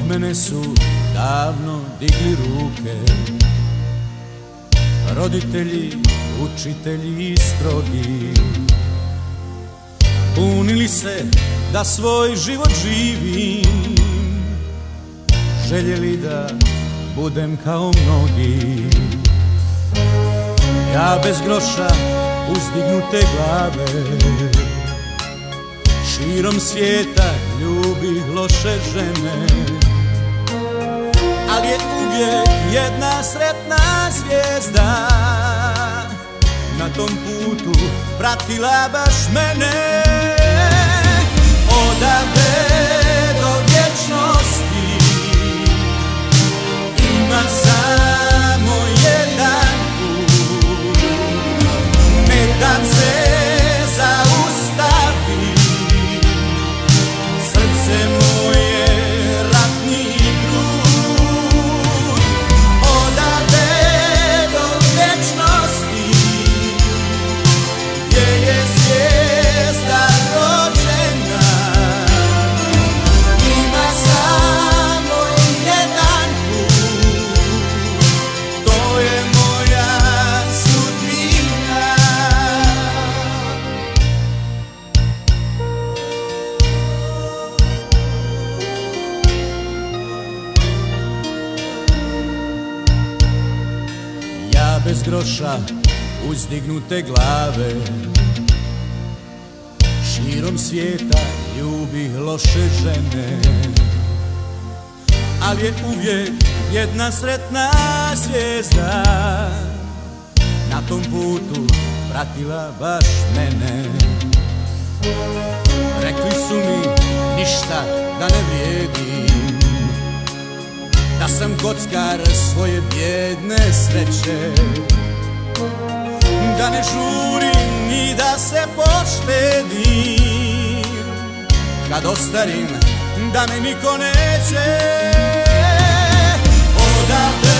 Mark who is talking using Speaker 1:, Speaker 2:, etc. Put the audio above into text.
Speaker 1: mene su davno digli ruke. Roditelji, učitelji strogi. Punili se da svoj život živim. Željeli da budem kao mnogi. Ja bez groša uzdignute glave. Širom svijeta ljubi loše žene Ali je uvijek jedna sretna zvijezda Na tom putu pratila baš mene. Odavde do vječnosti Ima samo jedan put. Ne dam se bez groša uzdignute glave. Širom svijeta ljubih loše žene. Ali je uvijek jedna sretna zvijezda. Na tom putu pratila baš mene. Rekli su mi ništa da ne vrijedim Da sam kockar svoje bjedne sreće. Da ne žurim ni da se poštedim. Kad ostarim da me niko neće Odavde